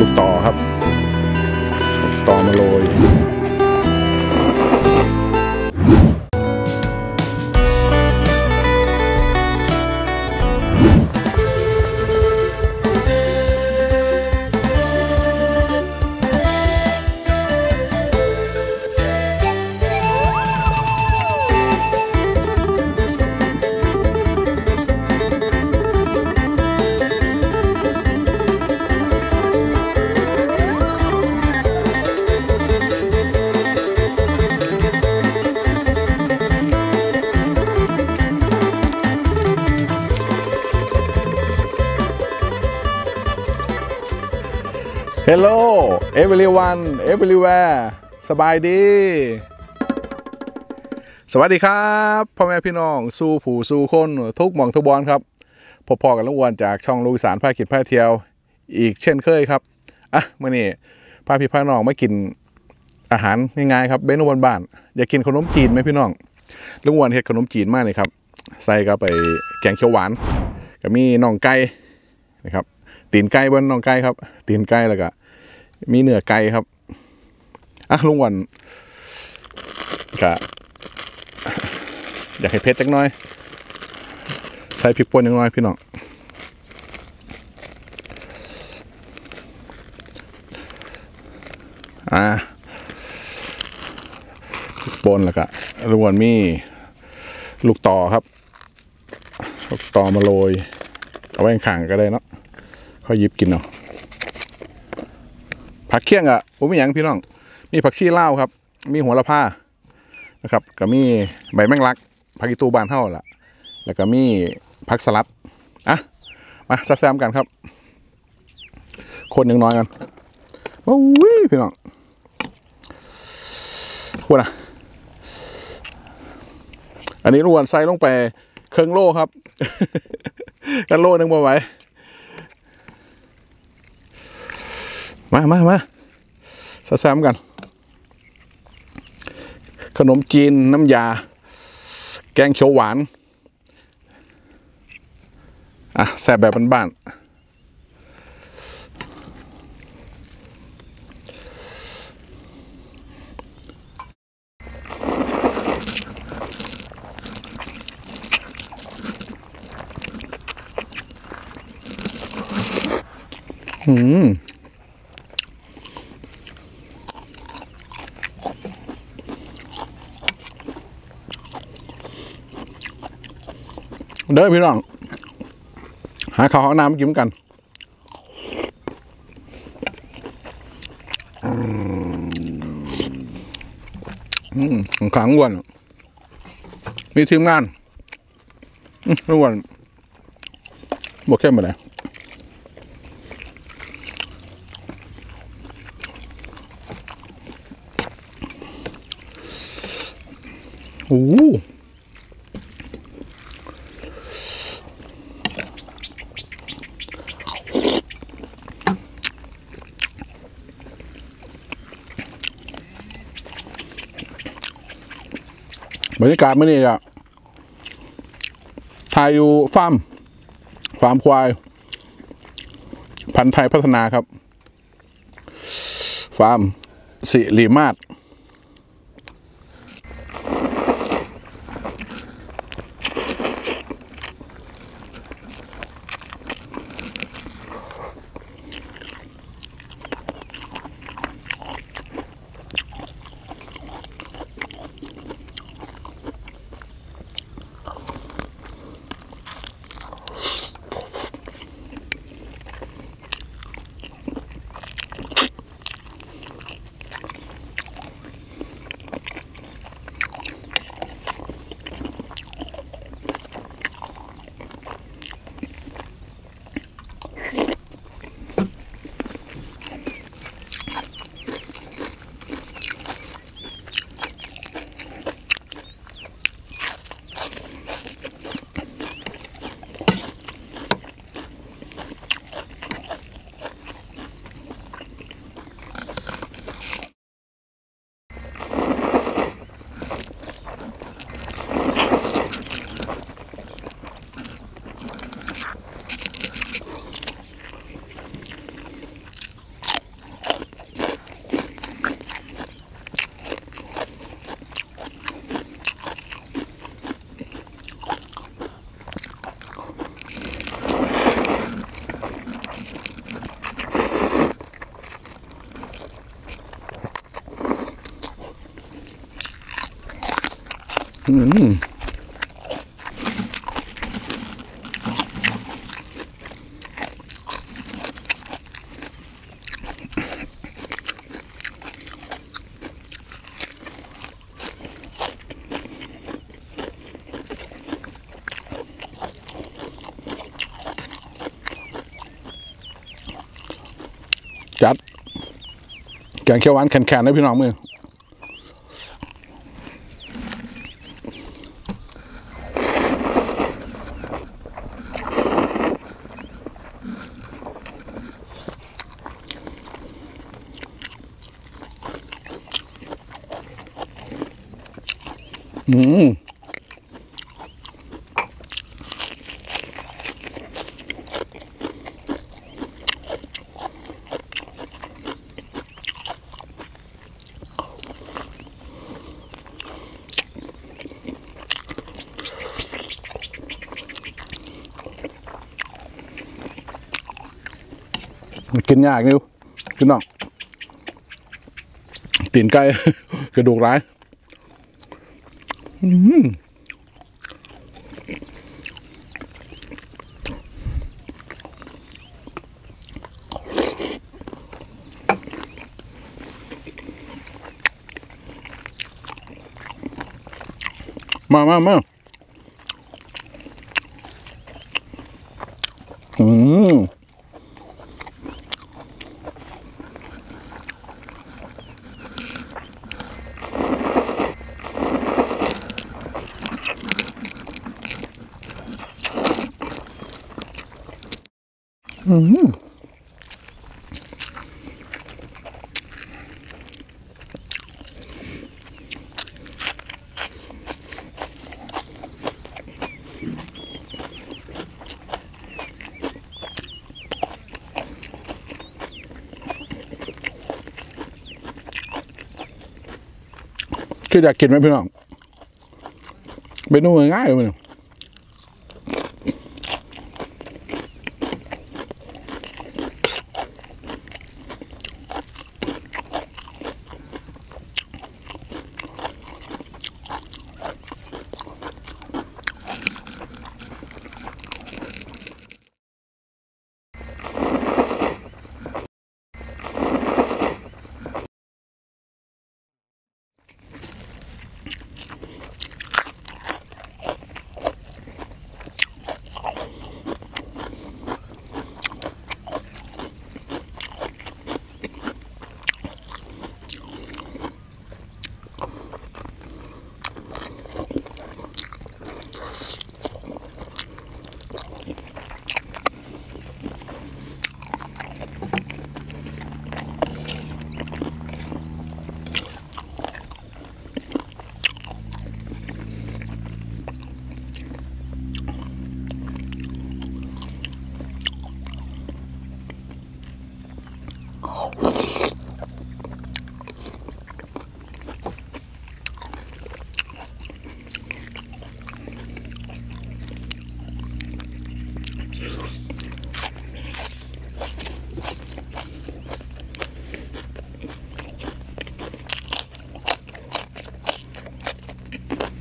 ลูกต่อครับ Hello everyone everywhere สบายดี สวัสดีครับพ่อแม่พี่น้อง สู้ผู้สู้คนทุกหม่องทุกบอลครับพอพอๆกันลุงอ้วนจากช่องลูกสารพากิจพาเที่ยว อีกเช่นเคยครับอะเมื่อนี้พาพี่พาน้องมากินอาหารง่ายๆครับเบนูบ้านอยากกินขนมจีนไหมพี่น้องลุงอ้วนเฮ็ดขนมจีนมากเลยครับ ใส่ก็ไปแกงเขียวหวานก็มีน่องไก่นะครับตีนไก่บนน่องไก่ครับ ตีนไก่แล้วก็ มีเนื้อไก่ครับอะลุงวันกะอยากให้เผ็ดจักน้อย ใส่พริกป่นจักหน้อยพี่น้องอะป่นแล้วก็ลุงวันมีลูกต่อครับ ลูกต่อมาโรย เอาไว้ข้างก็ได้เนาะค่อยยิบกินเนาะ ผักเคี่ยงอะผมมีอย่างพี่น้อง มีผักชีเล่าครับ มีหัวละผ้านะครับก็มีใบแมงลักผักอีตูบานเท่าล่ะ แล้วก็มีผักสลัดอะมาแซมกันครับ คนยังน้อยกันโอ้ยพี่น้องพูดนะอันนี้รวนใส่ลงไปเครื่องโล่ครับ กันโล่หนึงมาไหว มามามาแซมๆกัน ขนมจีนน้ำยา แกงเขียวหวาน อะแซ่บแบบบ้านๆอืม เด้อพี่น้อง หาข้าวหาน้ำกินกันอืมขังอ้วนมีทีมงานอืมอ้วนบวกเข้มมาเลยโอ้ บรรยากาศมื่อนี้อะทายอยู่ฟาร์มฟาร์มควาย พันธุ์ไทยพัฒนาครับ ฟาร์มสิริมาศ จัดแกงเขียวหวานแข็งๆนะพี่น้องมือม กินยากนิ้วพี่น้องตีนไก่กระดูกร้ายมามามาอืม คืออยากกินไหมพี่น้องเมนูง่ายเลยมัน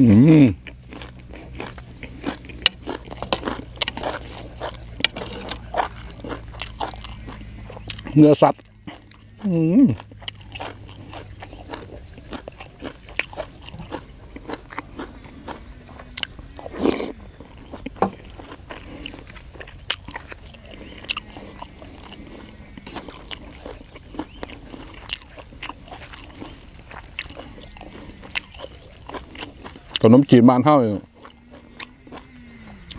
อืมเนื้อสัตว์อืม ขนมจีนบ้านเฮา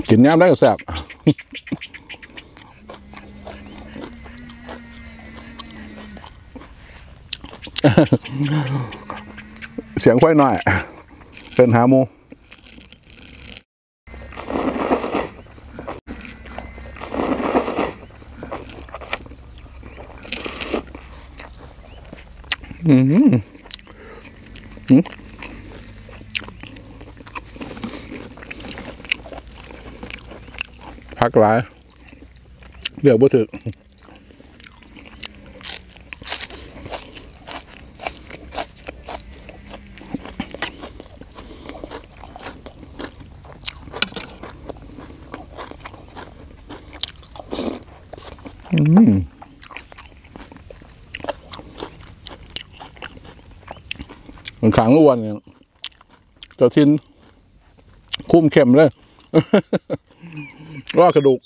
กินยามได้ก็แซ่บเสียงค่อยหน่อย เป็นหามูอืม กหลายเลือกบถึกอืมมันขังอ้วนเนี่ยจะทินคุ้มเข็มเลย รอกระดูก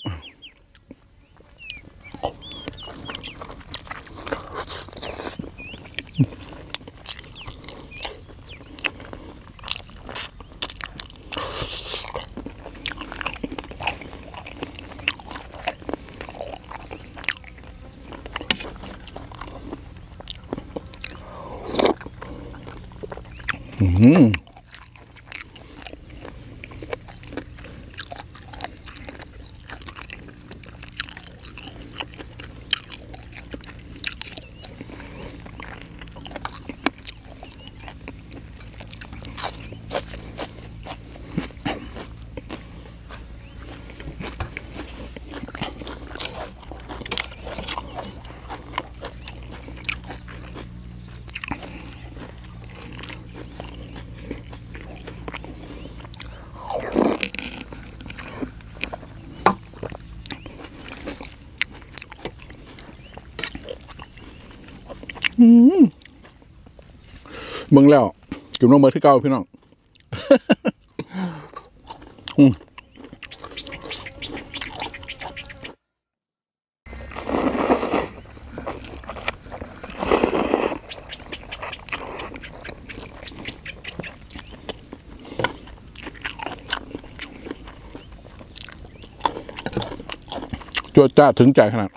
เบิ่งแล้วจุ่มลงเมาที่เก้าพี่น้องอืมจวดจ้าถึงใจขนาด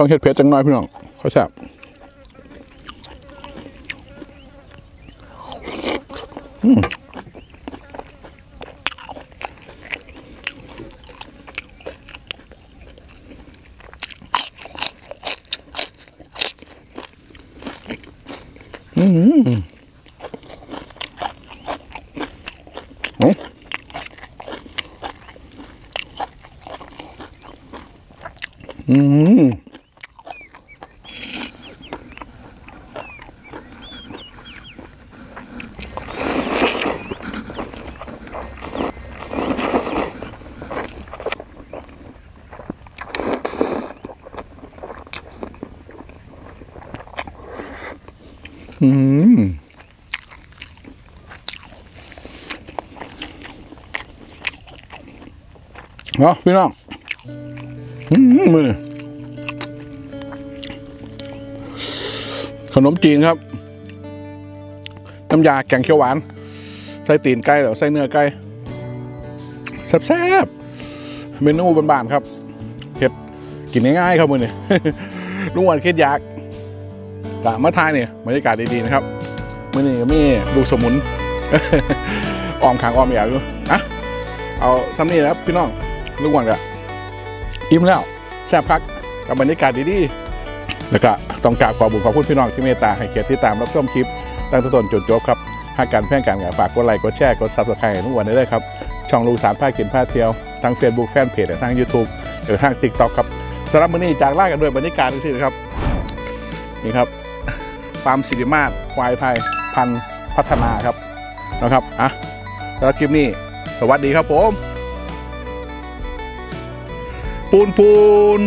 ต้องเฮ็ดเผ็ดจังน้อยพี่น้องเขาแซ่บอืมอืมเอ้อืม อืมเนาะพี่น้องอืมมือนี่ขนมจีนครับ น้ำยาแกงเขียวหวาน ใส่ตีนไก่หรือใส่เนื้อไก่แซ่บๆเมนูบานๆครับเผ็ดกินง่ายๆครับมือนี่ลุงวันเคิดยาก กะมาทายเนี่ยบรรยากาศดีๆนะครับมื่อนี้ก็มีลูกสมุนออมขางออมอยากอยู่อะเอาซ้ำนี่นะครับพี่น้องลูกวันกะอิ่มแล้วแซ่บคักกับบรรยากาศดีๆแล้วก็ต้องกราบขอบคุณขอบคุณพี่น้องที่เมตตาให้เกียรติที่ตามรับชมคลิปตั้งแต่ต้นจนจบครับหากการแพร่การกับฝากกดไลค์กดแชร์กดซับสไครต์ทุกวันได้เลยครับ ช่องลูกสารผ้ากินผ้าเที่ยวทั้ง Facebook แฟนเพจทั้ง YouTube หรือทั้ง TikTok ครับสำหรับมื้อนี้จากล่ากันด้วยบรรยากาศที่นะครับ นี่ครับ ฟาร์มสิริมาศควายไทยพันพัฒนาครับนะครับอะสำหรับคลิปนี้ สวัสดีครับผม ปูนปูน